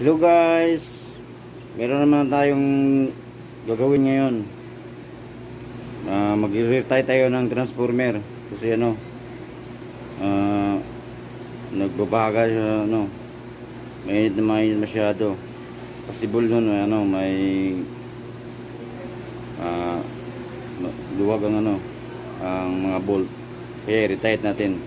Hello guys! Meron naman tayong gagawin ngayon. Ah, uh, Mag-retire tayo ng transformer. Kasi ano, ah, nagbabaga siya, ano, mainit na mainit masyado. Possible nun, ano, may ah, luwag ang ano, ang mga bolt. Kaya retire natin.